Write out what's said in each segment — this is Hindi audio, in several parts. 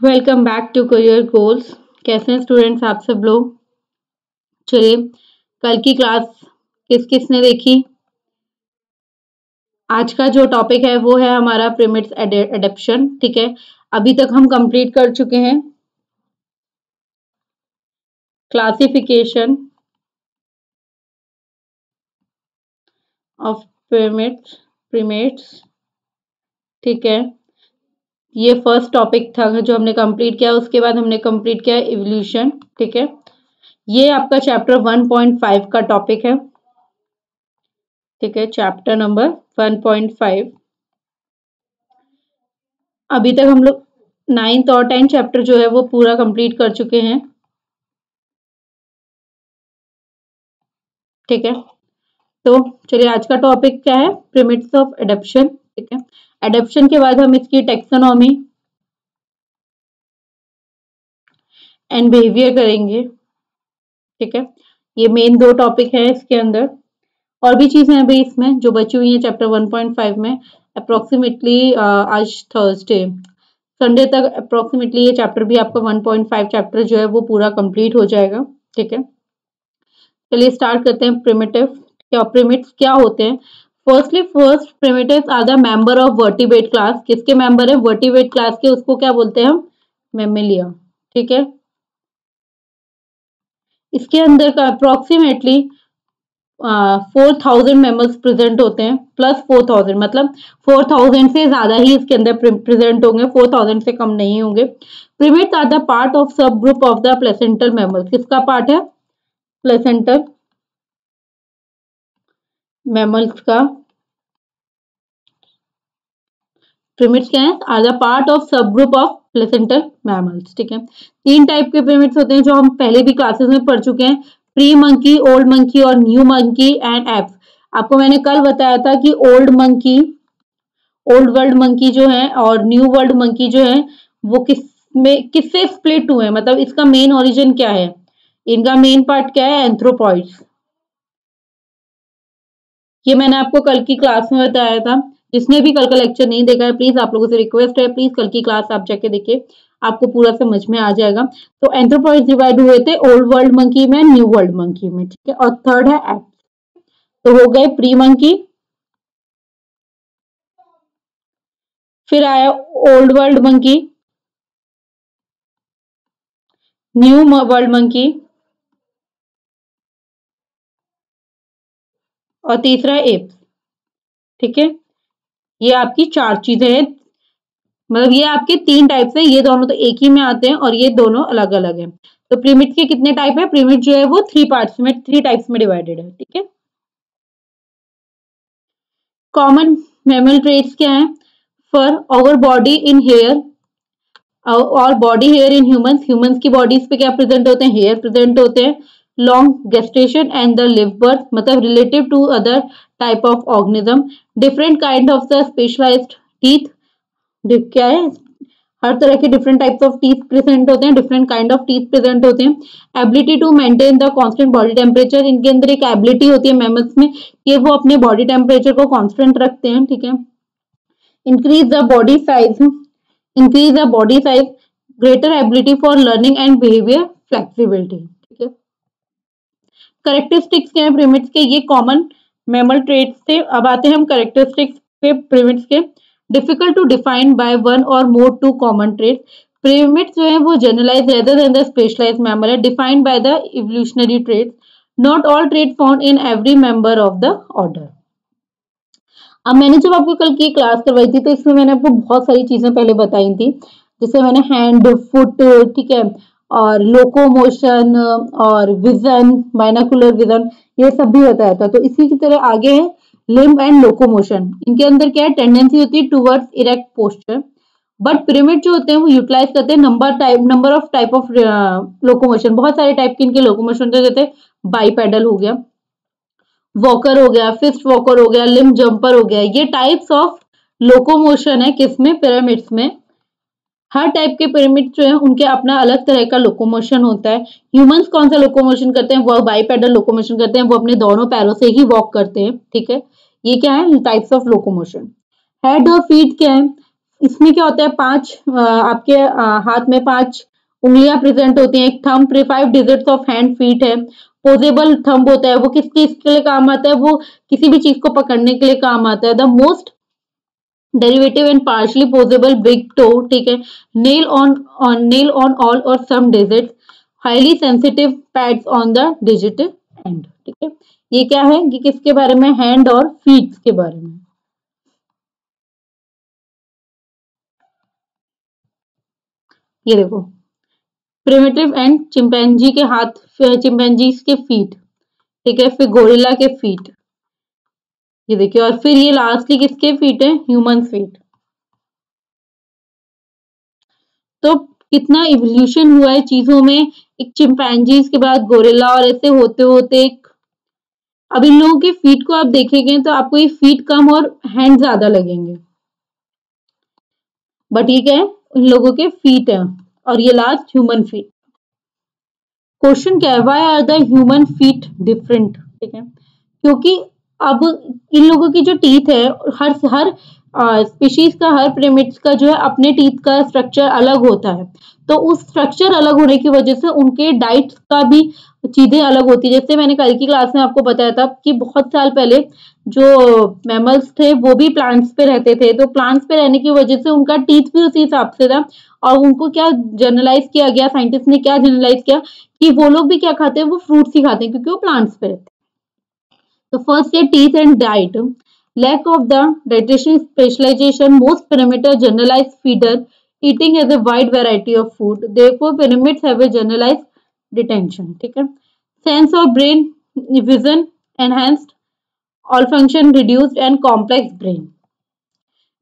Welcome back to career goals कैसे हैं स्टूडेंट्स आप सब लोग? चलिए, कल की क्लास किस किस ने देखी? आज का जो टॉपिक है, वो है हमारा प्रीमिट्स एडेप्शन ठीक है? अभी तक हम कंप्लीट कर चुके हैं। क्लासिफिकेशन ऑफ़ प्रीमिट्स प्रीमिट्स ठीक है? ये फ़र्स्ट टॉपिक था जो हमने कंप्लीट किया, उसके बाद हमने कंप्लीट किया इवोल्यूशन ठीक है? ये आपका चैप्टर 1.5 का टॉपिक है, ठीक है? चैप्टर नंबर 1.5 अभी तक हम लोग नाइन्थ और टेंथ चैप्टर जो है वो पूरा कंप्लीट कर चुके हैं, ठीक है? तो चलिए आज का टॉपिक क्या है? प्रिमिट्स ऑफ़ एडप्शन ठीक है? एडेप्शन के बाद हम इसकी टेक्सोनॉमी एंड बिहेवियर करेंगे, ठीक है? ये मेन दो टॉपिक है इसके अंदर। और भी चीज़ें हैं भाई इसमें, जो बची हुई है चैप्टर 1.5 में अप्रोक्सीमेटली आज थर्सडे संडे तक अप्रोक्सीमेटली ये चैप्टर भी आपका 1.5 चैप्टर जो है वो पूरा कंप्लीट हो जाएगा, ठीक है? चलिए स्टार्ट करते हैं प्रिमिटिव क्या प्रिमिट्स क्या होते हैं? Firstly first primitive are the member of vertebrate class किसके मेंबर है? वर्टिब्रेट क्लास के, उसको क्या बोलते हैं हम? मेमिलिया ठीक है? इसके अंदर का approximately four thousand members present होते हैं प्लस फोर थाउज़ेंड मतलब फोर थाउज़ेंड से ज़्यादा ही इसके अंदर प्रेजेंट होंगे फोर थाउज़ेंड से कम नहीं होंगे। Primates are the part of sub group of the placental members किसका पार्ट है? प्लेसेंटल मेमल्स का। प्रीमिट्स क्या है? Are the part of sub group of placental mammals ठीक है? तीन टाइप के प्रीमिट्स होते हैं जो हम पहले भी क्लासेस में पढ़ चुके हैं। प्री मंकी ओल्ड मंकी और न्यू मंकी एंड एप्स आपको मैंने कल बताया था कि old monkey old world monkey जो है और न्यू वर्ल्ड मंकी जो है, वो किसमें, किससे स्प्लिट हुए हैं? मतलब इसका मेन ओरिजिन क्या है? इनका मेन पार्ट क्या है? एंथ्रोपॉइड्स ये मैंने आपको कल की क्लास में बताया था। जिसने भी कल का लेक्चर नहीं देखा है प्लीज़ आप लोगों से रिक्वेस्ट है प्लीज़ कल की क्लास आप जाके देखिए। आपको पूरा समझ में आ जाएगा। तो एंथ्रोपॉइड डिवाइड हुए थे ओल्ड वर्ल्ड मंकी में न्यू वर्ल्ड मंकी में, ठीक है? और थर्ड है एप तो हो गए प्री मंकी फिर आया old world monkey new world monkey और तीसरा एप्स ठीक है? ये आपकी चार चीज़ें हैं। मतलब ये आपके तीन टाइप्स है, ये दोनों तो एक ही में आते हैं और ये दोनों अलग अलग हैं। तो प्रीमिट के कितने टाइप है? प्रीमिट जो है वो थ्री पार्ट्स में थ्री टाइप्स में डिवाइडेड है, ठीक है? कॉमन मेमल ट्रेट्स क्या है? For our body in hair और body hair in humans humans की बॉडीज पे क्या प्रेजेंट होते हैं? हेयर प्रेजेंट होते हैं। Long gestation and the live birth मतलब relative to other type of organism different kind of the specialized teeth क्या है? हर तरह के different types of teeth present होते हैं different kind of teeth present होते हैं. Ability to maintain the constant body temperature इनके अंदर एक एबिलिटी होती है मेमल्स में कि वो अपने बॉडी टेम्परेचर को कांस्टेंट रखते हैं, ठीक है? Increase the body size increase the body size greater ability for learning and behaviour flexibility characteristics क्या है प्रीमिट्स के, ये कॉमन मेमल ट्रेट्स थे। अब आते हैं हम करेक्टरिस्टिक्स पे प्रीमिट्स के। Difficult to define by one or more to common traits primates जो है, वो generalize rather than the specialize mammal है। Defined by the evolutionary traits not all trait found in every member of the order अब मैंने जब आपको कल की क्लास करवाई थी तो इसमें मैंने आपको बहुत सारी चीज़ें पहले बताई थी। जैसे मैंने हैंड फुट ठीक है? और लोकोमोशन और विजन बाइनाकुलर विजन ये सब भी बताया है। तो इसी की तरह आगे है लिम्ब एंड लोकोमोशन इनके अंदर क्या है टेंडेंसी होती है towards erect posture but pyramid जो होते हैं, वो यूटिलाइज करते हैं number type number of type of locomotion बहुत सारे टाइप के इनके लोकोमोशन जैसे बाईपेडल हो गया वॉकर हो गया फिस्ट वॉकर हो गया लिम जम्पर हो गया। ये टाइप्स ऑफ़ लोकोमोशन है किसमें? पिरामिड्स में। हर टाइप के पिरामिड जो है, उनके अपना अलग तरह का लोकोमोशन होता है। ह्यूमंस कौन सा लोकोमोशन करते हैं? वो बाईपेडल लोकोमोशन करते हैं। वो अपने दोनों पैरों से ही वॉक करते हैं, ठीक है? ये क्या है? टाइप्स ऑफ़ लोकोमोशन हेड और फीट क्या है? इसमें क्या होता है? पाँच आपके हाथ में पाँच उंगलियाँ प्रेजेंट होती हैं। एक thumb five digits of hand feet है। पोजेबल थंब होता है। वो किस चीज़ के लिए काम आता है? वो किसी भी चीज़ को पकड़ने के लिए काम आता है। The most derivative and partially posable big toe ठीक है? Nail on on nail on all or some digit highly sensitive pads on the digit and ठीक है? ये क्या है? कि किसके बारे में? हैंड और फीट के बारे में। ये देखो। प्रिमेटिव एंड चिंपैंजी के हाथ चिंपैंजी के फीट ठीक है? फिर गोरिल्ला के फीट ये देखिए, और फिर ये लास्टली किसके फीट है? ह्यूमन फीट तो कितना इवोल्यूशन हुआ है चीज़ों में? एक चिंपैंजीज के बाद गोरिल्ला और ऐसे होते होते एक अब इन लोगों के फीट को आप देखेंगे तो आपको ये फीट कम और हैंड ज़्यादा लगेंगे। बट ये क्या है? इन लोगों के फीट है। और ये लास्ट ह्यूमन फीट क्वेश्चन क्या है? Why are the human feet different ठीक है? क्योंकि अब इन लोगों की जो टीथ है, हर हर स्पीशीज का, हर प्रेमिट्स का जो है, अपने टीथ का स्ट्रक्चर अलग होता है। तो उस स्ट्रक्चर अलग होने की वजह से उनके डाइट का भी चीज़ें अलग होती है। जैसे मैंने कल की क्लास में आपको बताया था कि बहुत साल पहले जो मैमल्स थे, वो भी प्लांट्स पे रहते थे। तो प्लांट्स पे रहने की वजह से उनका टीथ भी उसी हिसाब से था और उनको क्या जर्नलाइज किया गया साइंटिस्ट ने क्या जर्नलाइज किया कि वो लोग भी क्या खाते हैं, वो फ्रूट्स ही खाते हैं, क्योंकि वो प्लांट्स पे रहते हैं। तो फ़र्स्ट है teeth and diet lack of the डाइटेशन specialization most parameter generalize feeder eating has a wide variety of food therefore pyramids have a generalized detention ठीक है sense of brain vision enhanced all function reduced and complex brain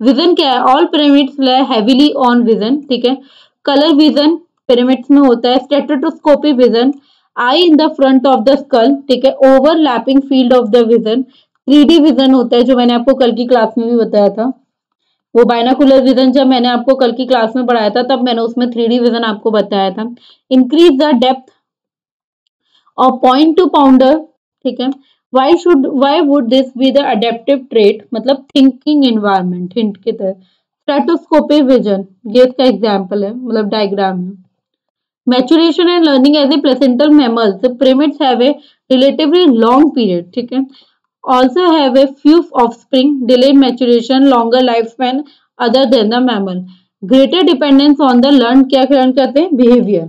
vision क्या है all pyramids heavily on vision ठीक है कलर विजन पिरामिड्स में होता है stereoscopy vision eye in the front of the skull ठीक है overlapping field of the vision three vision होता है, जो मैंने आपको कल की क्लास में भी बताया था। वो बायनाकुलर विजन जब मैंने आपको कल की क्लास में पढ़ाया था, तब मैंने उसमें थ्री विजन आपको बताया था। इंक्रीज द डेप्थ और पॉइंट टू पाउंडर ठीक है। Why should why would this be the adaptive trait मतलब थिंकिंग इन्वायरमेंट हिंट की तरह स्टेटोस्कोपिक विजन ये इसका एग्ज़ाम्पल है मतलब डायग्राम है। Maturation and learning as a placental mammals primates have a relatively long period ठीक है? Also have a few offspring delayed maturation longer life span other than the mammal greater dependence on the learn क्या लर्न करते हैं? बिहेवियर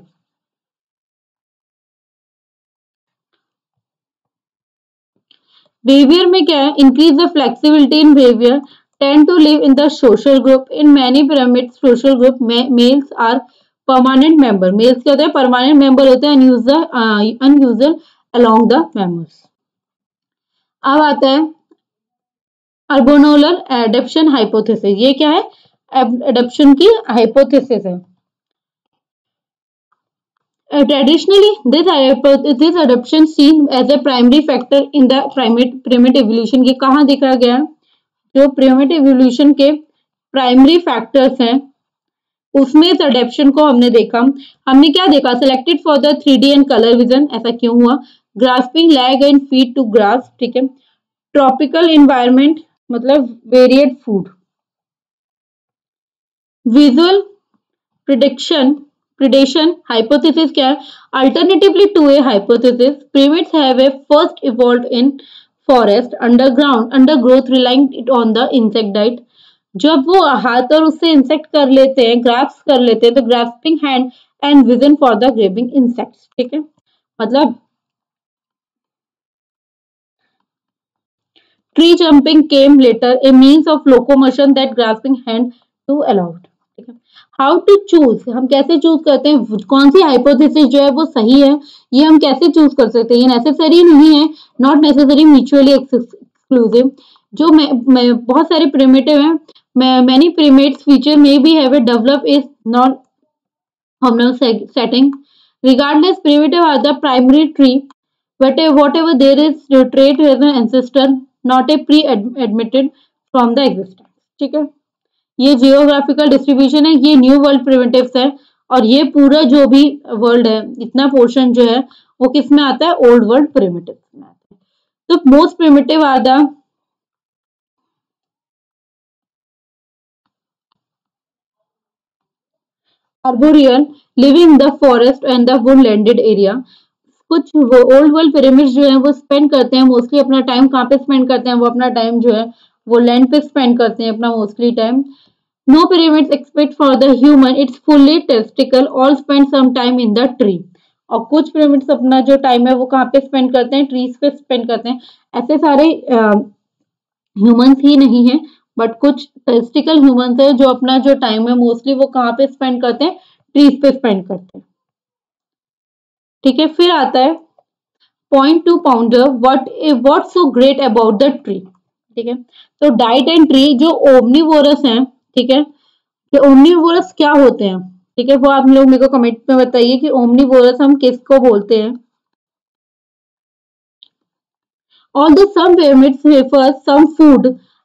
बिहेवियर में क्या है? Increase the flexibility in behaviour tend to live in the social group in many pyramid social group males are permanent member. Males क्या होते हैं? परमानेंट member होते हैं uh, unusual along the members. अब आता है अर्बोनोलर एडेप्शन हाइपोथेसिस ये क्या है? एडेप्शन की हाइपोथेसिस है। Traditionally this this adaptation seen as a primary factor in the primate primate evolution ये कहाँ देखा गया? जो प्रीमेट एवोल्यूशन के प्राइमरी फैक्टर्स हैं उसमें इस अडेप्शन को हमने देखा। हमने क्या देखा? Selected for the three D and colour vision ऐसा क्यों हुआ? Grasping leg and feed to grass ठीक है? ट्रॉपिकल इन्वायरमेंट मतलब variety food visual prediction predation hypothesis क्या है? Alternatively to a hypothesis primates have a first evolve in forest underground under growth relying on the insect diet जब वो हाथ और उससे इंसेक्ट कर लेते हैं ग्राफ्स कर लेते हैं तो grafting hand and vision for the grabbing insects ठीक है? मतलब Tree jumping came later, a means of locomotion that grasping hand to allowed. How to choose हम कैसे चूज़ करते हैं? कौन सी हाइपोथेसिस जो है वो सही है? ये हम कैसे चूज़ कर सकते हैं? ये नेसेसरी नहीं है नॉट नेसेसरी म्यूचुअली एक्सक्लूसिव जो मैं, मैं बहुत सारे प्रिमेटिव हैं प्रिमेट्स फीचर में be have a develop is non hormonal setting. Regardless, primitive are the primary tree whatever whatever there is trait as an ancestor not a pre admitted from the existence ठीक है? ये जियोग्राफिकल डिस्ट्रीब्यूशन है, ये न्यू वर्ल्ड प्रिवेंटिव है, और ये पूरा जो भी वर्ल्ड है, इतना पोर्शन जो है, वो किसमें आता है? ओल्ड वर्ल्ड प्रिमेटिव में आता है। तो most primitive are the arborean living the forest and the woodlanded area कुछ वो ओल्ड वर्ल्ड पिरामिड्स जो है, वो स्पेंड करते हैं मोस्टली अपना टाइम कहाँ पे स्पेंड करते हैं, वो अपना टाइम जो है, वो लैंड पे स्पेंड करते हैं, अपना mostly time no pyramids expect for the human it's fully terrestrial all spend some time in the tree और कुछ पिरामिड्स अपना जो टाइम है, वो कहाँ पे स्पेंड करते हैं ट्रीज पे स्पेंड करते हैं. ऐसे सारे ह्यूमंस ही नहीं है बट कुछ टेस्टिकल ह्यूमंस है जो अपना जो टाइम है मोस्टली वो कहाँ पे स्पेंड करते हैं? ट्रीज पे स्पेंड करते हैं। ठीक है, फिर आता है point two pounder what what so great about the tree ठीक है तो डाइट एंड ट्री जो ओमनीवोरस हैं, ठीक है कि ओमनीवोरस क्या होते हैं? ठीक है, वो आप लोग मेरे को कमेंट में बताइए कि ओमनीवोरस हम किसको बोलते हैं? Although some pyramids prefer some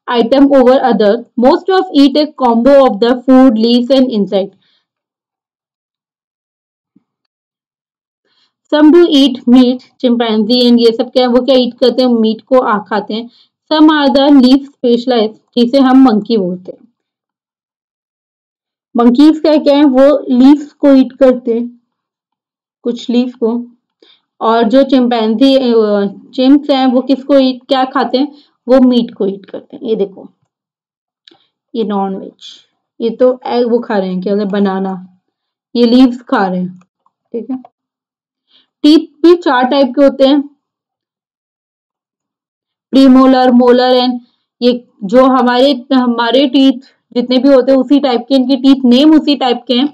item over other, most of eat a combo of the food, leaves and insect. Some do eat meat, chimpanzee and ये सब क्या वो क्या eat करते हैं? मीट को आ खाते हैं. Some are the leaf specialize जिसे हम मंकी बोलते हैं. मंकीज क्या क्या है? वो लीव्स को ईट करते हैं. कुछ लीफ को. और जो चिंपैंजी चिम्स हैं वो किसको ईट क्या खाते हैं? वो मीट को ईट करते हैं। ये देखो, ये नॉन वेज ये तो एग वो खा रहे हैं, क्या बनाना ये लीव्स खा रहे हैं, ठीक है? टीथ भी चार टाइप के होते हैं। प्रीमोलर मोलर एंड ये जो हमारे हमारे टीथ जितने भी होते हैं, उसी टाइप के, इनके टीथ नेम उसी टाइप के हैं।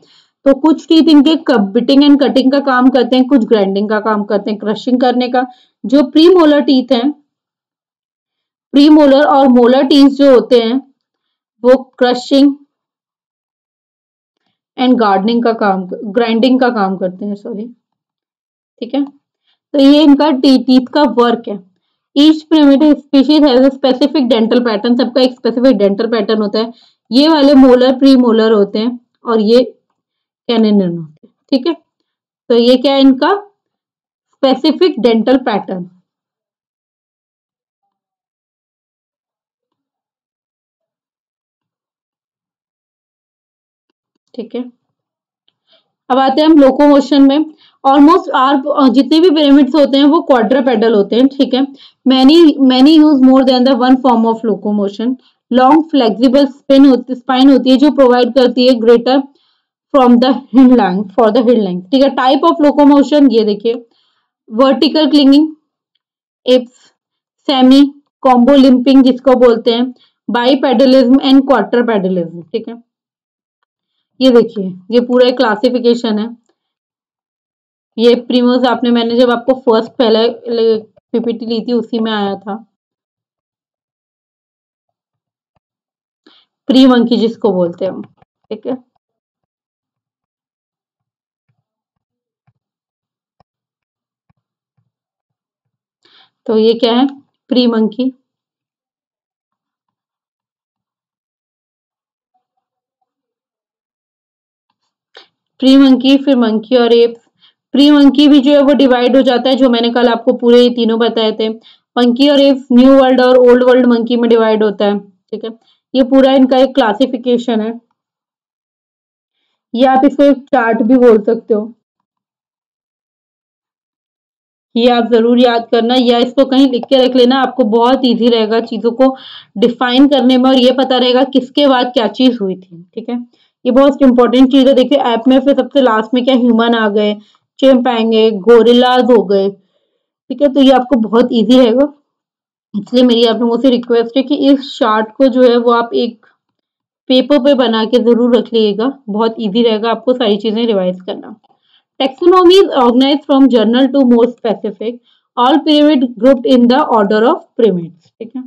तो कुछ टीथ इनके बिटिंग एंड कटिंग का काम करते हैं, कुछ ग्राइंडिंग का काम करते हैं क्रशिंग करने का। जो प्री मोलर टीथ हैं प्री मोलर और मोलर टीथ जो होते हैं, वो क्रशिंग एंड गार्डनिंग का काम ग्राइंडिंग का काम करते हैं सॉरी ठीक है? तो ये इनका टीथ का वर्क है. Each primitive species has specific dental pattern सबका एक स्पेसिफिक डेंटल पैटर्न होता है. ये वाले मोलर प्री मोलर होते हैं और ये कैनिनन होते हैं. ठीक है? तो ये क्या है इनका? स्पेसिफिक डेंटल पैटर्न ठीक है। अब आते हैं हम लोकोमोशन में। ऑलमोस्ट आर जितने भी पिरामिड्स होते हैं, वो क्वाड्रापेडल होते हैं, ठीक है। Many many use more than the one form of locomotion long flexible spin होती स्पाइन होती है, जो प्रोवाइड करती है greater from the hind leg for the hind leg ठीक है। टाइप ऑफ़ लोकोमोशन ये देखिए। Vertical clinging apes semi combo limping जिसको बोलते हैं। Bipedalism and quadrupedalism ठीक है। ये देखिए, ये पूरा एक क्लासिफिकेशन है। ये प्रीमोस आपने, मैंने जब आपको फ़र्स्ट पहले पीपीटी ली थी, उसी में आया था। प्री मंकी जिसको बोलते हैं हम, ठीक है? तो ये क्या है? प्री मंकी प्री मंकी फिर मंकी और एप्स प्री मंकी भी जो है वो डिवाइड हो जाता है, जो मैंने कल आपको पूरे तीनों बताए थे। मंकी और एप्स न्यू वर्ल्ड और ओल्ड वर्ल्ड मंकी में डिवाइड होता है, ठीक है? ये पूरा इनका एक क्लासिफिकेशन है। ये आप इसको एक चार्ट भी बोल सकते हो। ये आप ज़रूर याद करना, या इसको कहीं लिख के रख लेना, आपको बहुत इजी रहेगा चीज़ों को डिफाइन करने में और ये पता रहेगा किसके बाद क्या चीज़ हुई थी, ठीक है? ये बहुत इंपॉर्टेंट चीज़ है। देखिए, ऐप में फिर सबसे लास्ट में क्या ह्यूमन आ गए चिंपैंगे गोरिल्लाज हो गए। ठीक है तो ये आपको बहुत इजी रहेगा। इसलिए मेरी आप लोगों से रिक्वेस्ट है कि इस चार्ट को जो है वो आप एक पेपर पे बना के ज़रूर रख लीजिएगा। बहुत इजी रहेगा आपको सारी चीज़ें रिवाइज करना। Taxonomy is organize from general to more specific all pyramid grouped in the order of pyramids ठीक है?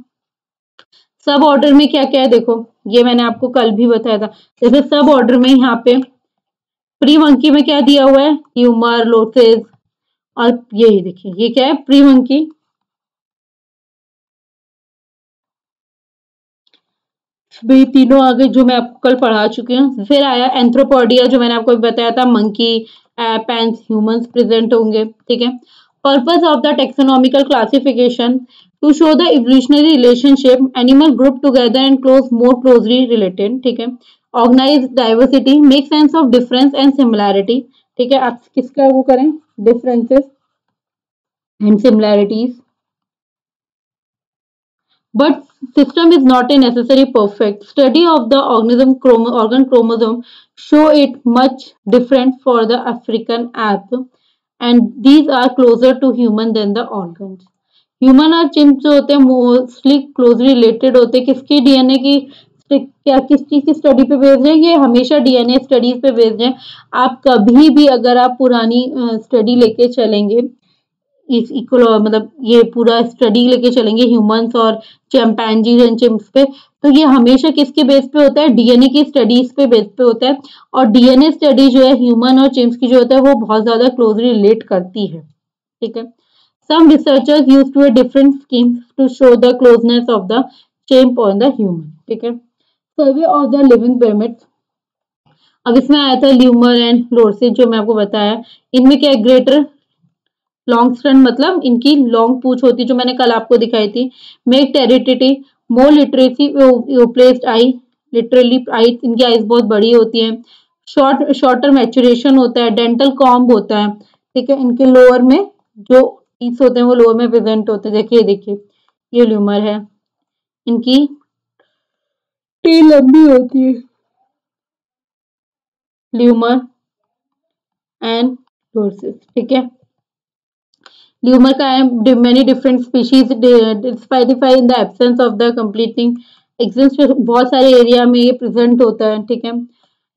सब ऑर्डर में क्या क्या है? देखो, ये मैंने आपको कल भी बताया था। जैसे सब ऑर्डर में यहाँ पे प्री मंकी में क्या दिया हुआ है? ह्यूमर लोसेस और यही देखिए, ये क्या है? प्री मंकी भी तीनों आगे जो मैं आपको कल पढ़ा चुकी हूँ, फिर आया एंथ्रोपोडिया जो मैंने आपको बताया था मंकी पैंस ह्यूमंस प्रेजेंट होंगे, ठीक है? Purpose of the taxonomical classification To show the evolutionary relationship animal group together and close more closely related ठीक है organise diversity make sense of difference and similarity ठीक है आप किसका वो करें differences and similarities but system is not a necessary perfect. Study of the organism chrom organ chromosome show it much different for the African ape and these are closer to human than the organs. Human और चिम्प जो होते हैं मोस्टली क्लोजली रिलेटेड होते हैं। किसकी डीएनए की क्या किस चीज़ की स्टडी पे रहे हैं? ये हमेशा डीएनए स्टडीज़ पे रहे हैं। आप कभी भी अगर आप पुरानी स्टडी लेके चलेंगे, इस इक्वल मतलब ये पूरा स्टडी लेके चलेंगे ह्यूमंस और चैम्पैनजीज एंड चिम्स पे तो ये हमेशा किसके बेस पे होता है? डीएनए की स्टडीज़ पे बेस पे होता है। और डीएनए स्टडी जो है ह्यूमन और चिम्स की जो होता है, वो बहुत ज़्यादा क्लोजली रिलेट करती है। ठीक है? Some researchers use two different schemes to show the closeness of the chimp on the human ठीक है survey of the living primate अब इसमें आया था ल्यूमर एंड लोरसिस जो मैं आपको बताया। इनमें क्या ग्रेटर लॉन्ग स्टर्न मतलब इनकी लॉन्ग पूछ होती जो मैंने कल आपको दिखाई थी। Make टेरिटिटी more literacy placed eye literally eye इनकी आईज बहुत बड़ी होती है। शॉर्ट शॉर्टर मैचुरेशन होता है डेंटल कॉम्ब होता है, ठीक है? इनके लोअर में जो टीथ होते हैं, वो लोअर में प्रेजेंट होते हैं। देखिए देखिए, ये ल्यूमर है। इनकी टी लंबी होती है। ल्यूमर एंड ठीक है? ल्यूमर का है many different species स्पाइडिफाई in the absence of the completing exist बहुत सारे एरिया में ये प्रेजेंट होता है, ठीक है?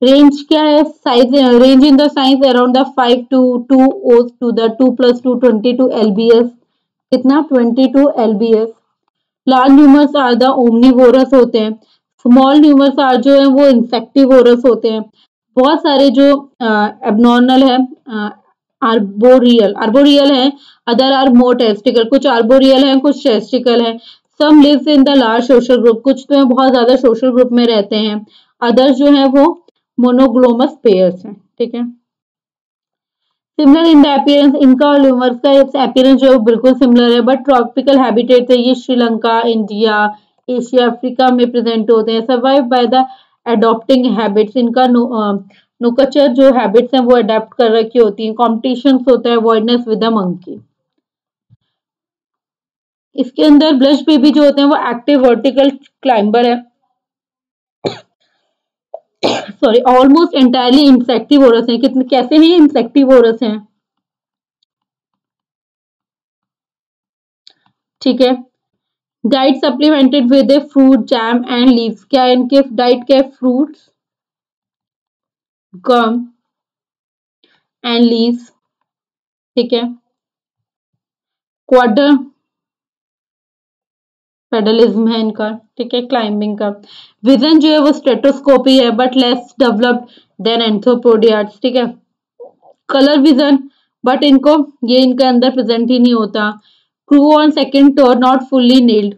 रेंज क्या है? Size range in the size around the five two two O two the two plus two twenty two L B S कितना? Twenty two L B S large numerous are the omnivorous होते हैं. स्मॉल न्यूमर्स आर जो है वो इंसेक्टिवोरस होते हैं. बहुत सारे जो एबनॉर्मल है आर्बोरियल आर्बोरियल है अदर आर मोर टेस्टिकल कुछ आर्बोरियल है, कुछ टेस्टिकल है. Some lives in the large social group कुछ तो बहुत ज़्यादा सोशल ग्रुप में रहते हैं. अदर्स जो है वो मोनोग्लोमस पेयर्स हैं, ठीक है? सिमिलर इन द अपीयरेंस इनका और ल्यूमर्स का अपीयरेंस जो है बिल्कुल सिमिलर है बट ट्रॉपिकल हैबिटेट है, ये श्रीलंका, इंडिया, एशिया, अफ्रीका में प्रेजेंट होते हैं survive by the adopting habits इनका नुकचर जो हैबिट्स हैं वो अडेप्ट कर रखी होती हैं कॉम्पिटिशन होता है अवॉइडनेस विद द मंकी इसके अंदर ब्लश बेबी जो होते हैं वो एक्टिव वर्टिकल क्लाइंबर है। सॉरी ऑलमोस्ट एंटायरली इंसेक्टिवोरस हैं। कितने, कैसे हैं इंसेक्टिवोरस हैं? ठीक है। Diet supplemented with fruit jam and leaves क्या इनके डाइट के फ्रूट्स गम एंड लीव्स ठीक है। क्वार्टर पेडलिज्म है इनका, ठीक है क्लाइंबिंग का। विजन जो है वो स्टेटोस्कोपी है but less developed than anthropoids ठीक है। कलर विजन बट इनको, ये इनके अंदर प्रेजेंट ही नहीं होता। Claw on second toe not fully nailed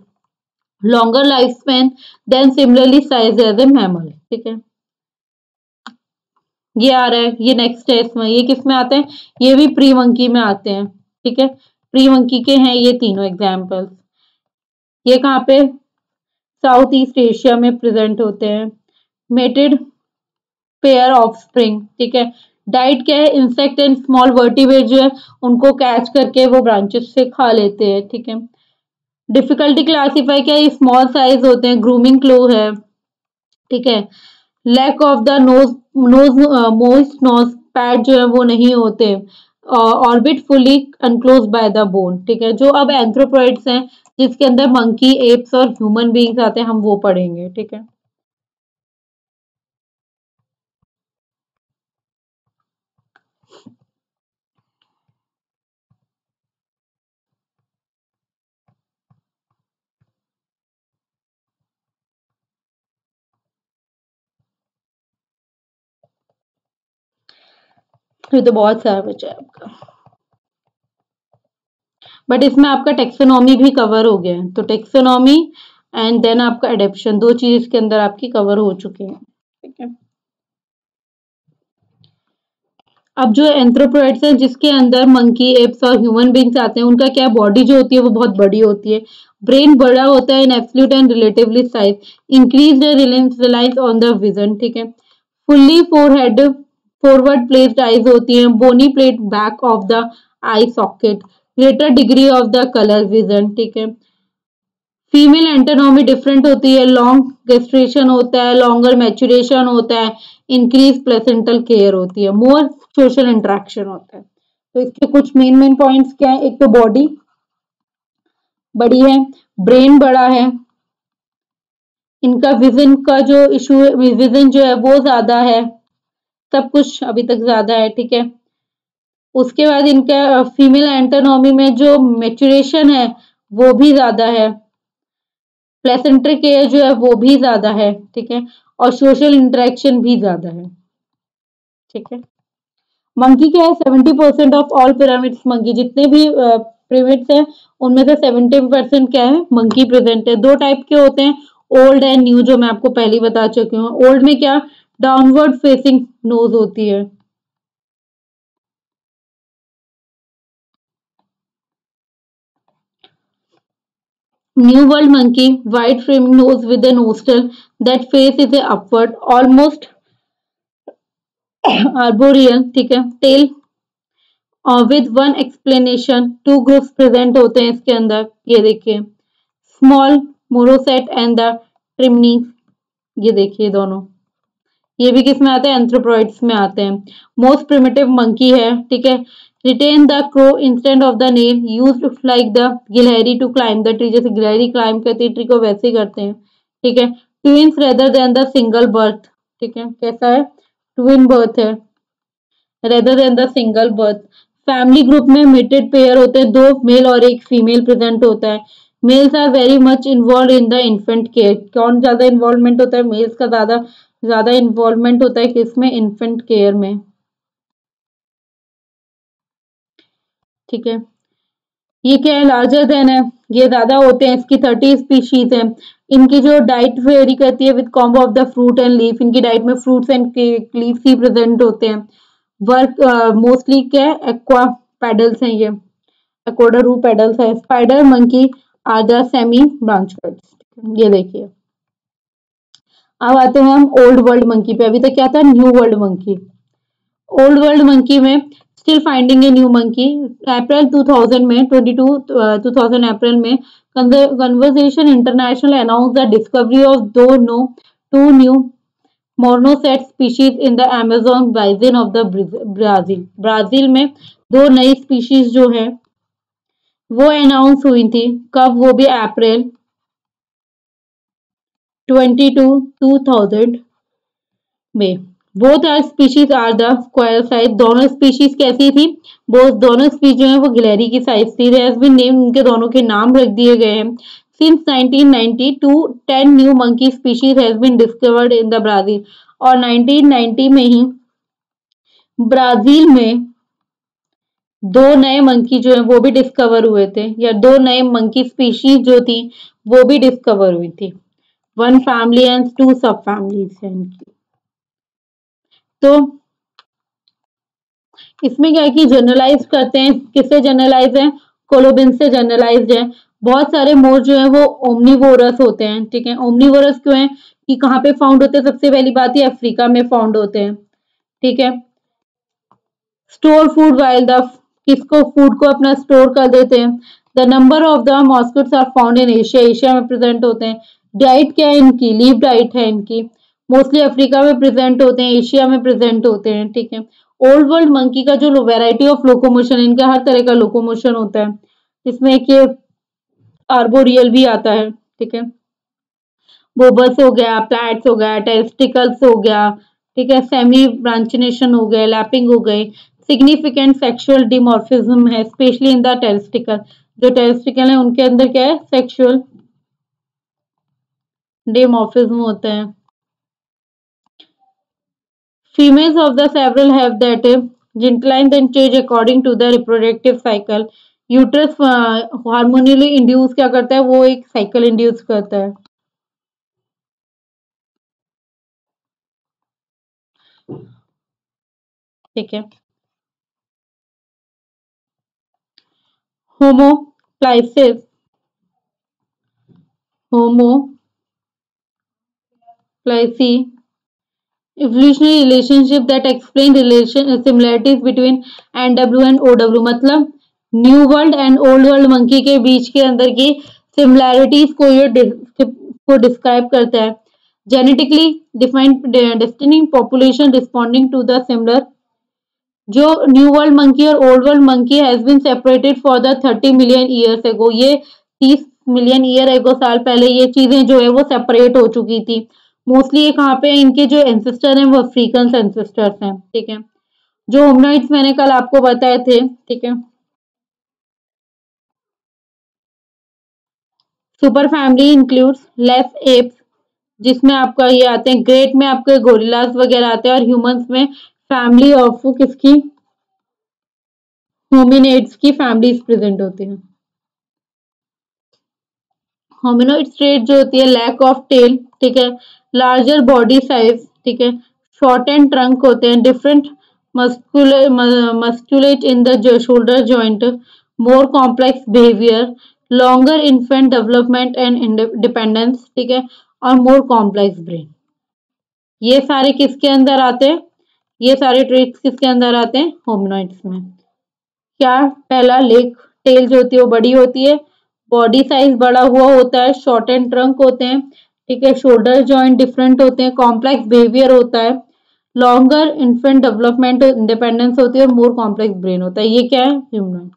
longer life span than similarly size as a mammal ठीक है। ये आ रहा है, ये नेक्स्ट है इसमें। ये किसमें आते हैं? ये भी प्री में आते हैं, ठीक है। प्री के हैं, ये तीनों एग्जाम्पल्स ये कहाँ पे? साउथ ईस्ट एशिया में प्रेजेंट होते हैं। मेटेड पेयर ऑफ़ स्प्रिंग ठीक है? डाइट क्या है? इंसेक्ट एंड स्मॉल वर्टिवेट जो है, उनको कैच करके वो ब्रांचेस से खा लेते हैं, ठीक है? डिफिकल्टी क्लासीफाई क्या है? स्मॉल साइज़ होते हैं ग्रूमिंग क्लो है, ठीक है? Lack of the nose nose most nose pad जो है, वो नहीं होते orbit fully enclose by the bone ठीक है? जो अब एंथ्रोपोइड्स हैं जिसके अंदर मंकी एप्स और ह्यूमन बींग्स आते हैं, हम वो पढ़ेंगे, ठीक है? ये तो बहुत सारा बचा है आपका। बट इसमें आपका टेक्सोनॉमी भी कवर हो गया है। तो टेक्सोनॉमी एंड देन आपका एडेप्शन दो चीज़ इसके अंदर आपकी कवर हो चुकी हैं। ठीक है? अब जो एंथ्रोपोइड्स हैं, जिसके अंदर मंकी एप्स और ह्यूमन बींग्स आते हैं, उनका क्या बॉडी जो होती है, वो बहुत बड़ी होती है। ब्रेन बड़ा होता है in absolute and relatively size increase reliance on the vision ठीक है? Fully forehead forward placed eyes होती हैं bony plate back of the eye socket greater degree of the colour vision ठीक है? फीमेल एंटोनॉमी डिफरेंट होती है लॉन्ग गेस्ट्रेशन होता है लॉन्गर मैचुरेशन होता है इंक्रीज प्लेसेंटल केयर होती है मोर सोशल इंट्रैक्शन होता है। तो इसके कुछ मेन मेन पॉइंट्स क्या है? एक तो बॉडी बड़ी है ब्रेन बड़ा है, इनका विजन का जो इशू विजन जो है वो ज़्यादा है, सब कुछ अभी तक ज़्यादा है, ठीक है? उसके बाद इनका फीमेल एंटोनॉमी में जो मेचुरेशन है, वो भी ज़्यादा है। प्लेसेंटर केयर जो है, वो भी ज़्यादा है, ठीक है? और सोशल इंटरेक्शन भी ज़्यादा है, ठीक है? मंकी क्या है seventy percent of all primates monkey जितने भी पिरामिड्स हैं, उनमें से सेवेंटी परसेंट क्या है मंकी प्रेजेंट है। दो टाइप के होते हैं ओल्ड एंड न्यू जो मैं आपको पहले बता चुकी हूँ। ओल्ड में क्या? डाउनवर्ड फेसिंग नोज़ होती है। New World monkey, wide framing nose with a nostril that face is a upward, almost arboreal, ठीक है? Tail with one explanation two groups present होते हैं इसके अंदर ये देखिए। Small marmoset and the tamarin ये देखिए दोनों। ये भी किसमें आते हैं? एंथ्रोप्रोइड्स में आते हैं। मोस्ट प्रिमिटिव मंकी है ठीक है? Retain the claw instead of the nail use like the गिलहरी टू क्लाइम द ट्री जैसे गिलहरी क्लाइम करती है ट्री को वैसे ही करते हैं, ठीक है? Twins rather than the single birth ठीक है? कैसा है? ट्विन बर्थ है। Rather than the single birth family group में मेटेड पेयर होते हैं, दो मेल और एक फीमेल प्रेजेंट होता है। Males are very much involve in the infant care कौन ज़्यादा इन्वॉल्वमेंट होता है? मेल्स का ज़्यादा ज़्यादा इन्वॉल्वमेंट होता है किसमें? इन्फेंट केयर में। ठीक है। ये क्या है? लार्जर देन है। ये ज़्यादा होते हैं इसकी थर्टी स्पीशीज है। इनकी जो डाइट वेरी करती है with combo of the fruit and leaf इनकी डाइट में फ्रूट्स एंड लीफ ही प्रेजेंट होते हैं। वर्क मोस्टली uh, क्या है? एक्वा पेडल्स हैं ये। एक्वाडा रू पेडल्स है। Spider monkey are the semi branch ये देखिए। अब आते हैं हम ओल्ड वर्ल्ड मंकी पे। अभी तक क्या था? New world monkey old world monkey में still finding a new monkey April 2000 में 22 2000 अप्रैल में conversation international announce the discovery of दो no two new marmoset species in the Amazon basin of the Brazil Brazil में दो नई स्पीशीज जो है, वो अनाउंस हुई थी। कब? वो भी अप्रैल 22 2000 में। Both are species are the square size दोनों स्पीशीज कैसी थी? बोथ दोनों स्पीशीज जो है, वो गिलहरी की साइज़ थी। हैज़ बीन नेम उनके दोनों के नाम रख दिए गए हैं। Since 1992 10 new monkey species has been discovered in the Brazil और 1990 में ही ब्राज़ील में दो नए मंकी जो है, वो भी डिस्कवर हुए थे। या दो नए मंकी स्पीशीज जो थी, वो भी डिस्कवर हुई थी। One family and two sub families है इनकी। तो इसमें क्या है कि जनरलाइज करते हैं। किससे जनरलाइज है? कोलोबिन से जनरलाइज है। बहुत सारे मोर जो है वो ओमनीवोरस होते हैं, ठीक है? ओमनीवोरस क्यों है? कि कहाँ पे फाउंड होते हैं? सबसे पहली बात ही अफ्रीका में फाउंड होते हैं, ठीक है? स्टोर फ़ूड वाइल द किसको फ़ूड को अपना स्टोर कर देते हैं? The number of the mosquitoes are found in Asia Asia में प्रेजेंट होते हैं। डाइट क्या है इनकी? लीव डाइट है इनकी। मोस्टली अफ्रीका में प्रेजेंट होते हैं एशिया में प्रेजेंट होते हैं, ठीक है? ओल्ड वर्ल्ड मंकी का जो वेराइटी ऑफ़ लोकोमोशन इनका हर तरह का लोकोमोशन होता है। इसमें एक आर्बोरियल भी आता है, ठीक है? बोबस हो गया प्लैट्स हो गया टेस्टिकल्स हो गया, ठीक है? सेमी ब्रांचनेशन हो गए लैपिंग हो गई सिग्निफिकेंट सेक्सुअल डिमोर्फिज्म है स्पेशली इन द टेस्टिकल जो टेस्टिकल है, उनके अंदर क्या है? सेक्सुअल डिमोर्फिज्म होते है। Females of the several have that genital then change according to the reproductive cycle. Uterus hormonally induce क्या करता है वो एक साइकिल इंड्यूस करता है ठीक है homoplasies homoplasy evolutionary relationship that explain relation similarities between NW and OW मतलब new world and old world monkey के बीच के अंदर की सिमिलैरिटीज को ये को डिस्क्राइब करता है। Genetically defined destiny population responding to the similar जो न्यू वर्ल्ड मंकी और old world monkey has been separated for the thirty million years ago ये तीस मिलियन ईयर एगो साल पहले ये चीज़ें जो है वो सेपरेट हो चुकी थी। मोस्टली ये कहाँ पे इनके जो एंसेस्टर हैं, वो अफ्रीकन एंसेस्टर्स हैं, ठीक है? जो होमनाइट्स मैंने कल आपको बताए थे, ठीक है? Super family includes less apes जिसमें आपका ये आते हैं ग्रेट में आपके गोरिल्लास वगैरह आते हैं, और ह्यूमंस में फैमिली ऑफ़ किसकी? होमिनेट्स की फैमिलीज़ प्रेजेंट होती हैं। होमिनोइड स्ट्रेट जो होती है लैक ऑफ़ टेल ठीक है? लार्जर बॉडी साइज़ ठीक है? शॉर्ट एंड ट्रंक होते हैं different musculature in the shoulder more complex behaviour longer infant development and dependence ठीक है? और मोर कॉम्प्लेक्स ब्रेन ये सारे किसके अंदर आते हैं? ये सारे ट्रेट्स किसके अंदर आते हैं? होमिनोइड्स में. क्या पहला लेग टेल जो होती है वो बड़ी होती है? बॉडी साइज़ बड़ा हुआ होता है शॉर्ट एंड ट्रंक होते हैं ठीक है शोल्डर जॉइंट डिफरेंट होते हैं कॉम्प्लेक्स बिहेवियर होता है लॉन्गर इन्फेंट डेवलपमेंट इंडिपेंडेंस होती है और मोर कॉम्प्लेक्स ब्रेन होता है। ये क्या है? ह्यूमन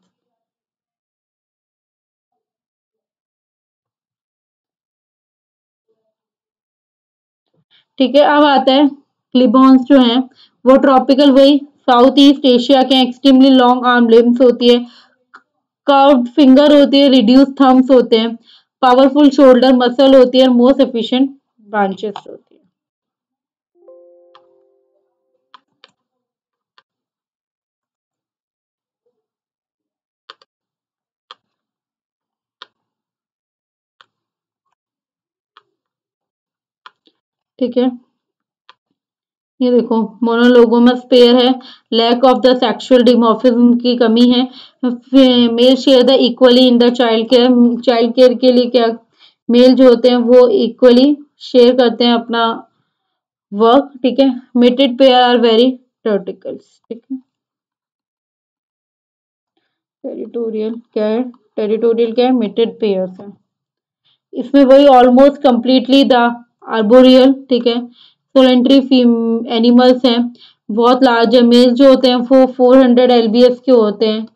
ठीक है, अब आता है। क्लिबॉन्स जो हैं, वो ट्रॉपिकल वही साउथ ईस्ट एशिया के एक्सट्रीमली लॉन्ग आर्म लिम्स होती है कर्व्ड फिंगर होती है रिड्यूस थम्स होते हैं। पावरफुल शोल्डर मसल होती है मोस्ट एफिशिएंट ब्रांचेस होती है। ठीक है। ये देखो मोनोलोगोमस पेयर है lack of the sexual dimorphism की कमी है। Male share the equally in the child care child care के लिए क्या मेल जो होते हैं वो इक्वली शेयर करते हैं अपना वर्क ठीक है? Mated pair are very territorial ठीक है? टेरिटोरियल क्या है टेरिटोरियल क्या है मेटेड पेयर्स है। इसमें वही ऑलमोस्ट कंप्लीटली द आर्बोरियल ठीक है? सोलेंट्री एनिमल्स हैं। बहुत लार्ज है। मेल जो होते हैं, वो 400 हंड्रेड एल बी एस के होते हैं।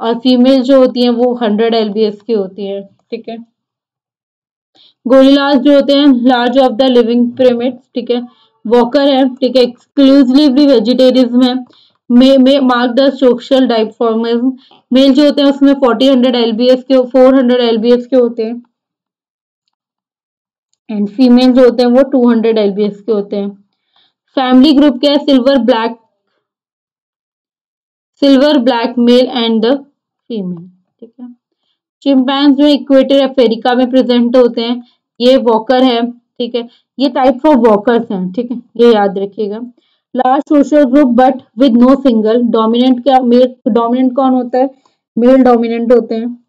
और फीमेल जो होती हैं, वो 100 एल बी एस की होती है। ठीक है? गोरिलास जो होते हैं large of the living primate ठीक है? वॉकर है, ठीक है? एक्सक्लूसिवली वेजिटेरिज्म है। May mark the social dimorphism male जो होते हैं, उसमें 40 हंड्रेड एल के 400 एल के होते हैं। एंड फीमेल जो होते हैं, वो 200 हंड्रेड के होते हैं। फैमिली ग्रुप क्या है? Silver black silver black male and the female ठीक है? चिंपैंस जो इक्वेटर अफ्रीका में प्रेजेंट होते हैं, ये वॉकर है, ठीक है? ये टाइप ऑफ़ वॉकर्स हैं, ठीक है? ये याद रखिएगा। Large social group but with no single dominant क्या मेल डोमिनेंट कौन होता है? मेल डोमिनेंट होते हैं।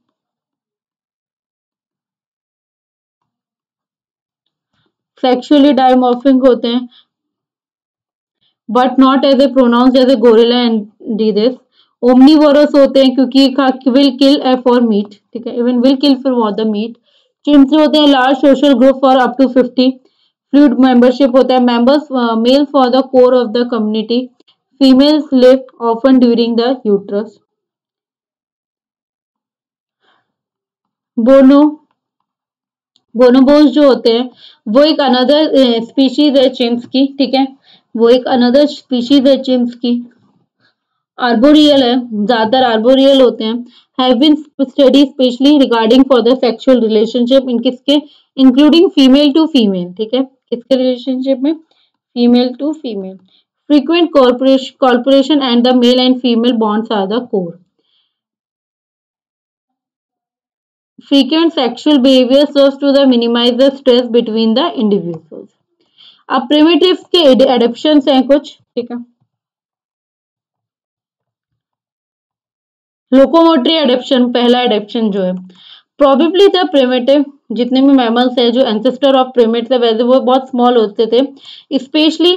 सेक्सुअली डायमॉर्फिक होते हैं but not as a pronounce as a gorilla and डीदेस omnivorous होते हैं क्योंकि will kill a for meat ठीक है? Even will kill for the meat chimps होते हैं large social group for up to fifty fluid membership होता है members male for the core of the community females live often during the uterus bono bonobos जो होते हैं, वो एक अनदर स्पीशीज है चिम्स की, ठीक है? वो एक अनदर स्पीशीज है चिम्स की। आर्बोरियल है, ज़्यादातर आर्बोरियल होते हैं। Have been study specially regarding for the sexual relationship in किसके? इंक्लूडिंग फीमेल टू फीमेल ठीक है? किसके रिलेशनशिप में? Female to female frequent corporation and the male and female bonds are the frequent sexual behavior serves to the minimize the stress between the individuals. अब प्रिमिटिव्स के एडेप्शन हैं कुछ, ठीक है? लोकोमोटरी एडेप्शन पहला एडेप्शन जो है। प्रोबेबली द प्रिमेटिव जितने भी मैमल्स है, जो एंसेस्टर ऑफ़ प्रिमेट थे, वैसे वो बहुत स्मॉल होते थे। Specially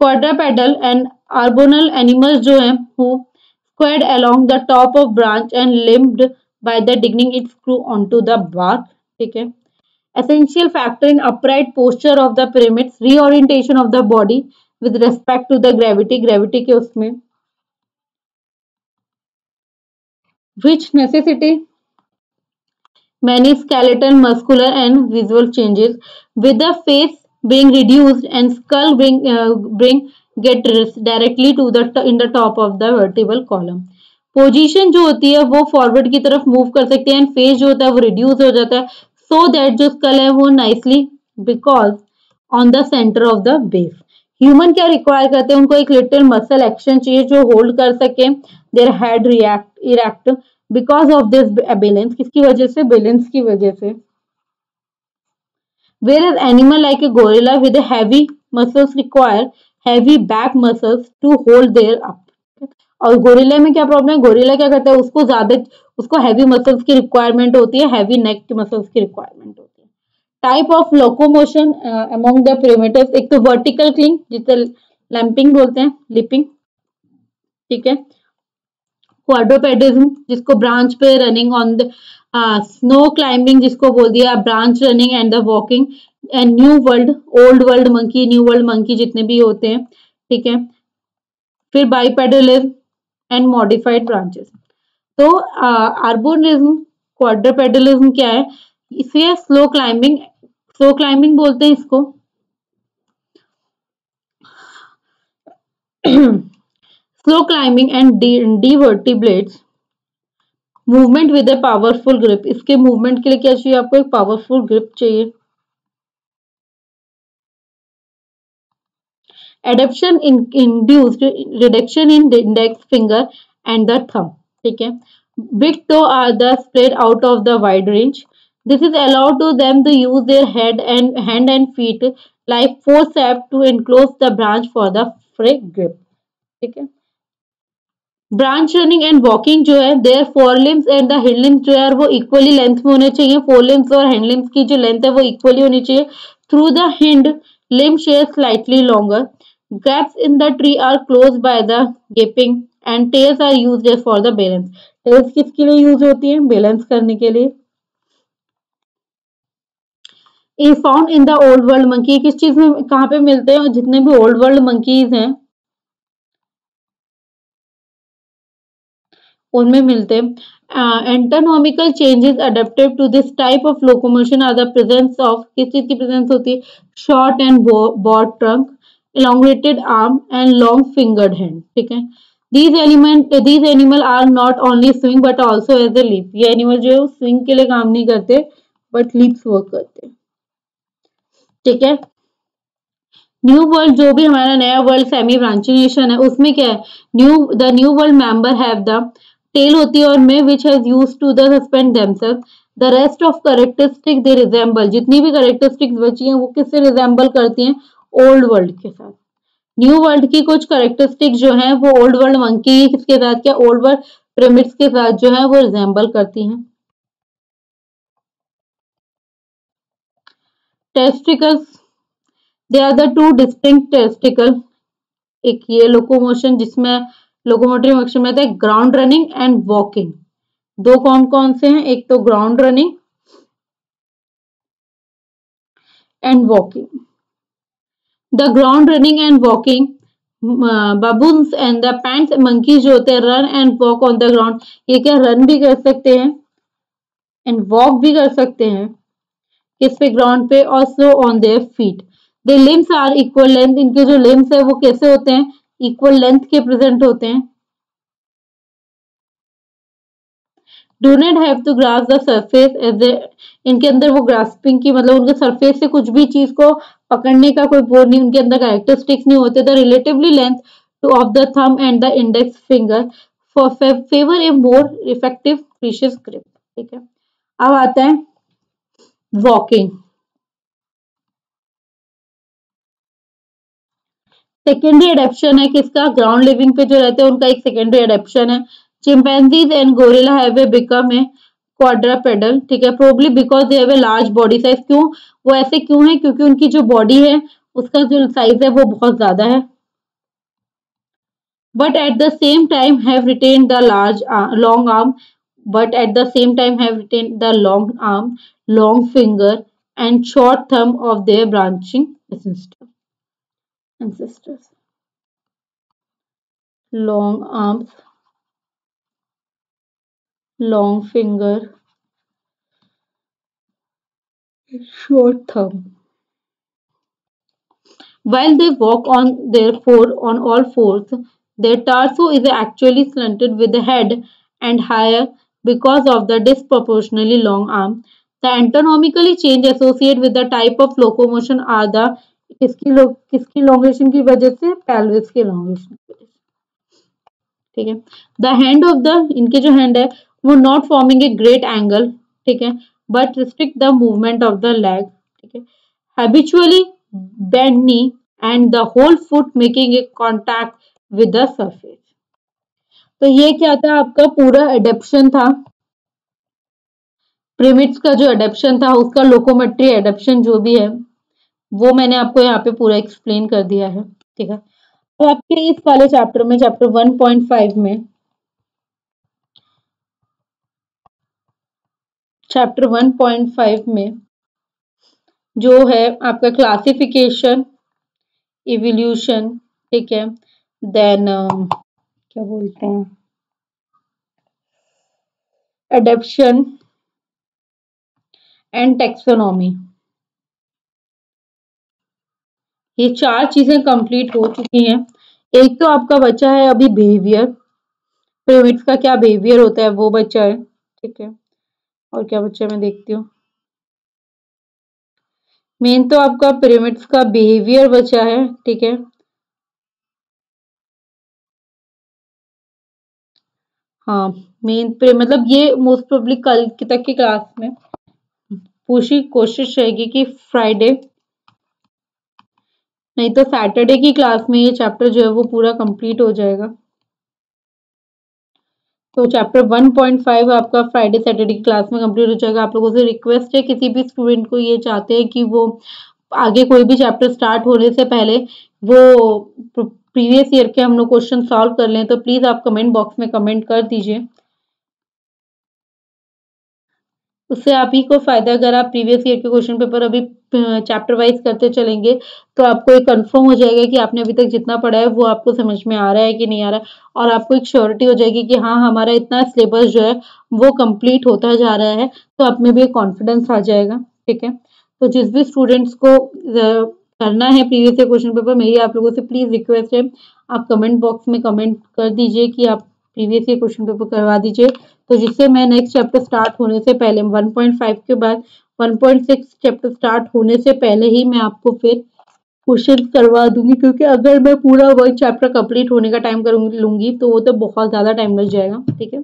quadrupedal and arboreal animals जो हैं who squad along the top of branch and limbed by the digging its claw onto the bark ठीक है essential factor in upright posture of the pyramids reorientation of the body with respect to the gravity gravity के उसमें necessity many skeletal muscular and visual changes with the face being reduced and skull being uh, bring get directly to the in the top of the vertebral column position जो होती है, वो फॉरवर्ड की तरफ़ मूव कर सकते हैं एंड फेस जो होता है, वो रिड्यूस हो जाता है. सो so दैट जो स्कल है, वो nicely because on the centre of the base human क्या रिक्वायर करते हैं? उनको एक लिटिल मसल एक्शन चाहिए जो होल्ड कर सके. Their head react erect because of this balance किसकी वजह से? बैलेंस की वजह से. Where is animal like a gorilla with heavy muscles require heavy back muscles to hold their up और गोरिल्ला में क्या प्रॉब्लम है? गोरिल्ला क्या करता है? उसको ज़्यादा, उसको हैवी मसल्स की रिक्वायरमेंट होती है हैवी नेक की मसल्स की रिक्वायरमेंट होती है। Type of locomotion among the primitive एक तो वर्टिकल क्लिंग जिसे लैंपिंग बोलते हैं लिपिंग ठीक है? क्वाड्रोपेडिज्म जिसको ब्रांच पे running on the snow climbing जिसको बोल दिया branch running and the walking and new world old world monkey new world monkey जितने भी होते हैं, ठीक है? फिर बाईपेडलिज्म एंड मॉडिफाइड ब्रांचेस तो आर्बोनिज्म क्वाड्रोपेडलिज्म क्या है? इसे स्लो क्लाइंबिंग स्लो क्लाइंबिंग बोलते हैं इसको। Slow climbing and डिवर्टिब्लेट्स movement with a powerful grip इसके मूवमेंट के लिए क्या चाहिए आपको? एक पावरफुल ग्रिप चाहिए। Adaptation induced reduction in index finger and the thumb ठीक है? Big toe are the spread out of the wide range this is allowed to them to use their head and hand and feet like forceps to enclose the branch for the free grip ठीक है? ब्रांच रनिंग एंड वॉकिंग जो है their fore limbs and the hind limbs जो है, वो इक्वली लेंथ में होने चाहिए। फोर लिम्स और हैंड लिम्स की जो लेंथ है, वो इक्वली होनी चाहिए। Through the hind limbs share slightly longer gaps in the tree are closed by the gaping and tails are used for the balance. Tails किसके लिए यूज़ होती है? बैलेंस करने के लिए। Is found in the old world monkey किस चीज़ में, कहाँ पे मिलते हैं? जितने भी ओल्ड वर्ल्ड मंकीज हैं, उनमें मिलते हैं। Anatomical changes adapted to this type of locomotion are the presence of किस चीज़ की प्रेजेंस होती है? Short and broad trunk elongated arm and long fingered hand, ठीक है? These element, these animal are not only swing but also as a leap. ये एनिमल जो है स्विंग के लिए काम नहीं करते बट लीप्स वर्क करते ठीक है? न्यू वर्ल्ड जो भी हमारा नया वर्ल्ड सेमी ब्रांचिनेशन है, उसमें क्या है? New the new world member have the tail होती है और may which has use to the suspend themself the rest of characteristic they resemble जितनी भी करेक्टरिस्टिक्स बची हैं, वो किससे रिजेंबल करती हैं? ओल्ड वर्ल्ड के साथ। न्यू वर्ल्ड की कुछ करेक्टरिस्टिक जो है, वो ओल्ड वर्ल्ड मंकी किसके साथ क्या ओल्ड वर्ल्ड पिरामिड्स के साथ जो है, वो रिजेंबल करती हैं। Testicles they are the two distinct testicle एक ये लोकोमोशन जिसमें लोकोमोटिव मोशन में है ग्राउंड रनिंग एंड वॉकिंग दो कौन कौन से हैं? एक तो ground running and walking the ground running and walking baboons and the pants monkey जो होते हैं run and walk on the ground ये क्या रन भी कर सकते हैं एंड वॉक भी कर सकते हैं किस पे ग्राउंड पे और slow on their feet they limbs are equal length इनके जो लिम्स है, वो कैसे होते हैं? इक्वल लेंथ के प्रेजेंट होते हैं. Do not have to grasp the surface as इनके अंदर वो ग्रास्पिंग की मतलब उनके सरफेस से कुछ भी चीज़ को पकड़ने का कोई वो नहीं, उनके अंदर कैरेक्टरिस्टिक्स नहीं होते the relatively length to of the thumb and the index finger for favour a more effective precious grip ठीक है? अब आता है वॉकिंग सेकेंडरी एडेप्शन है किसका ग्राउंड लिविंग पे जो रहते हैं, उनका एक सेकेंडरी एडेप्शन है। Chimpanzees and gorilla have a become a quadrupedal ठीक है? Probably because they have a large body size क्यों? वो ऐसे क्यों है? क्योंकि उनकी जो बॉडी है, उसका जो साइज़ है, वो बहुत ज़्यादा है। But at the same time have retain the large long arm but at the same time have retain the long arm long finger and short therm of their branching ancestor ancestors long arms long finger, short thumb. While they walk on their four on all fours, their torso is actually slanted with the head and higher because of the disproportionately long arm. The anatomical change associated with the type of locomotion are the किसकी लो किसकी लॉन्गेशन की वजह से पेल्विस के लॉन्गेशन ठीक है द हैंड ऑफ़ द इनके जो हैंड है वो not forming a great angle ठीक है but restrict the movement of the leg ठीक है. Habitually bend knee and the whole foot making a contact with the surface तो ये क्या था आपका पूरा एडेप्शन था? प्रिमिट्स का जो एडेप्शन था, उसका लोकोमेट्री एडेप्शन जो भी है, वो मैंने आपको यहाँ पे पूरा एक्सप्लेन कर दिया है, ठीक है. तो आपके इस वाले चैप्टर में चैप्टर 1.5 में चैप्टर 1.5 में जो है आपका क्लासिफिकेशन इवोल्यूशन ठीक है? देन uh, क्या बोलते हैं? एडेप्शन एंड टेक्सोनॉमी ये चार चीज़ें कंप्लीट हो चुकी हैं। एक तो आपका बच्चा है अभी बिहेवियर पिरामिड्स का क्या बिहेवियर होता है वो बच्चा है ठीक है? और क्या बच्चा मैं देखती हूँ। मेन तो आपका पिरामिड्स का बिहेवियर बचा है, ठीक है। हाँ मेन मतलब ये मोस्ट प्रोबली कल की तक की क्लास में पूछी कोशिश रहेगी कि फ्राइडे नहीं तो सैटरडे की क्लास में ये चैप्टर जो है वो पूरा कंप्लीट हो जाएगा। तो चैप्टर 1.5 आपका फ्राइडे सैटरडे की क्लास में कंप्लीट हो जाएगा। आप लोगों से रिक्वेस्ट है किसी भी स्टूडेंट को ये चाहते हैं कि वो आगे कोई भी चैप्टर स्टार्ट होने से पहले वो प्रीवियस ईयर के हम लोग क्वेश्चन सॉल्व कर लें तो प्लीज़ आप कमेंट बॉक्स में कमेंट कर दीजिए। उससे आप ही को फ़ायदा अगर आप प्रीवियस ईयर के क्वेश्चन पेपर अभी चैप्टर वाइज करते चलेंगे तो आपको एक कंफर्म हो जाएगा कि आपने अभी तक जितना पढ़ा है, वो आपको समझ में आ रहा है कि नहीं आ रहा है। और आपको एक श्योरिटी हो जाएगी कि हाँ हमारा इतना सिलेबस जो है, वो कंप्लीट होता जा रहा है तो आप में भी एक कॉन्फिडेंस आ जाएगा। ठीक है? तो जिस भी स्टूडेंट्स को करना है प्रीवियस ईयर क्वेश्चन पेपर मेरी आप लोगों से प्लीज़ रिक्वेस्ट है, आप कमेंट बॉक्स में कमेंट कर दीजिए कि आप प्रीवियस ईयर क्वेश्चन पेपर करवा दीजिए। तो जिससे मैं नेक्स्ट चैप्टर स्टार्ट होने से पहले 1.5 के बाद 1.6 चैप्टर स्टार्ट होने से पहले ही मैं आपको फिर क्वेश्चन करवा दूँगी, क्योंकि अगर मैं पूरा वर्क चैप्टर कंप्लीट होने का टाइम करूँगी लूँगी तो वो तो बहुत ज़्यादा टाइम लग जाएगा, ठीक है?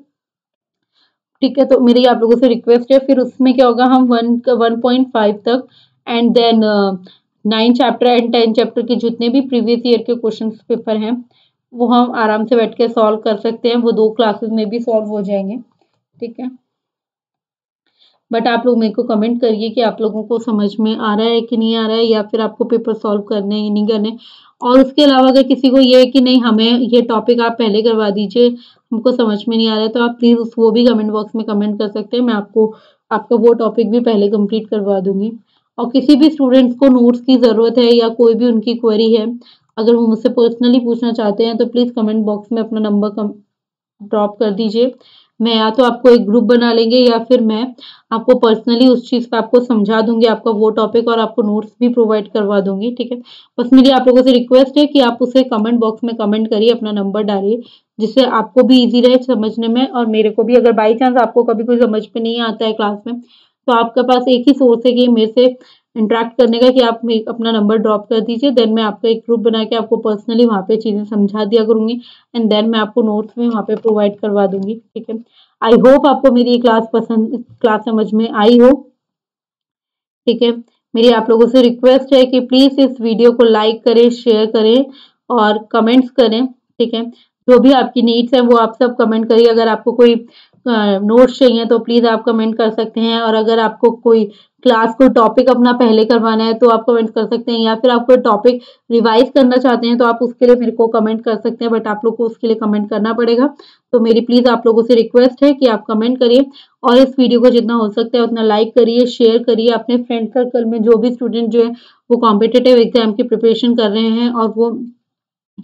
ठीक है तो मेरी आप लोगों से रिक्वेस्ट है, फिर उसमें क्या होगा, हम वन वन पॉइंट फाइव तक and then nine chapter and ten chapter के जितने भी प्रीवियस ईयर के क्वेश्चन पेपर हैं, वो हम आराम से बैठ के सॉल्व कर सकते हैं, वो दो क्लासेस में भी सॉल्व हो जाएँगे। ठीक है? बट आप लोग मेरे को कमेंट करिए कि आप लोगों को समझ में आ रहा है कि नहीं आ रहा है या फिर आपको पेपर सॉल्व करने या नहीं करने और उसके अलावा अगर किसी को ये है कि नहीं, हमें ये टॉपिक आप पहले करवा दीजिए, हमको समझ में नहीं आ रहा है तो आप प्लीज़ उस, वो भी कमेंट बॉक्स में कमेंट कर सकते हैं। मैं आपको, आपका वो टॉपिक भी पहले कंप्लीट करवा दूँगी। और किसी भी स्टूडेंट्स को नोट्स की ज़रूरत है या कोई भी उनकी क्वेरी है, अगर वो मुझसे पर्सनली पूछना चाहते हैं तो प्लीज़ कमेंट बॉक्स में अपना नंबर ड्रॉप कर दीजिए। मैं या तो आपको एक ग्रुप बना लेंगे या फिर मैं आपको पर्सनली उस चीज़ पे आपको समझा दूँगी, आपका वो टॉपिक और आपको नोट्स भी प्रोवाइड करवा दूँगी, ठीक है? बस मेरी आप लोगों से रिक्वेस्ट है कि आप उसे कमेंट बॉक्स में कमेंट करिए, अपना नंबर डालिए, जिससे आपको भी इजी रहे समझने में और मेरे को भी अगर बाई चांस आपको कभी कोई समझ में नहीं आता है क्लास में तो आपके पास एक ही सोर्स है कि मेरे से इंटरेक्ट करने का कि आप अपना नंबर ड्रॉप कर दीजिए देन मैं आपका एक ग्रुप बना के आपको पर्सनली वहाँ पे चीज़ें समझा दिया करूँगी एंड देन मैं आपको नोट्स भी वहाँ पे प्रोवाइड करवा दूँगी, ठीक है? आई होप आपको मेरी ये क्लास पसंद क्लास समझ में आई हो, ठीक है? मेरी आप लोगों से रिक्वेस्ट है कि प्लीज़ इस वीडियो को लाइक करें शेयर करें, और कमेंट्स करें, ठीक है? जो भी आपकी नीड्स है, वो आप सब कमेंट करिए। अगर आपको कोई नोट्स चाहिए तो प्लीज़ आप कमेंट कर सकते हैं। और अगर आपको कोई क्लास को टॉपिक अपना पहले करवाना है तो आप कमेंट कर सकते हैं। या फिर आप कोई टॉपिक रिवाइज करना चाहते हैं तो आप उसके लिए मेरे को कमेंट कर सकते हैं बट आप लोग को उसके लिए कमेंट करना पड़ेगा। तो मेरी प्लीज़ आप लोगों से रिक्वेस्ट है कि आप कमेंट करिए। और इस वीडियो को जितना हो सकता है उतना लाइक करिए शेयर करिए। अपने फ्रेंड सर्कल में जो भी स्टूडेंट जो है, वो कॉम्पिटेटिव एग्ज़ाम की प्रिपरेशन कर रहे हैं और वो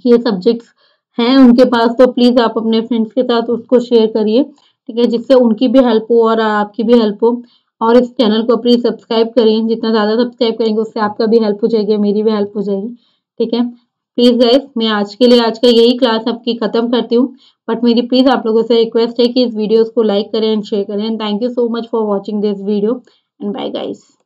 ये सब्जेक्ट्स हैं उनके पास तो प्लीज़ आप अपने फ्रेंड्स के साथ उसको शेयर करिए। ठीक है, जिससे उनकी भी हेल्प हो और आपकी भी हेल्प हो। और इस चैनल को प्लीज़ सब्सक्राइब करें। जितना ज़्यादा सब्सक्राइब करेंगे, उससे आपका भी हेल्प हो जाएगी मेरी भी हेल्प हो जाएगी। ठीक है? प्लीज़ गाइज़ मैं आज के लिए, आज का यही क्लास आपकी ख़त्म करती हूँ। बट मेरी प्लीज़ आप लोगों से रिक्वेस्ट है कि इस वीडियोस को लाइक करें एंड शेयर करें। And thank you so much for watching this video and bye guys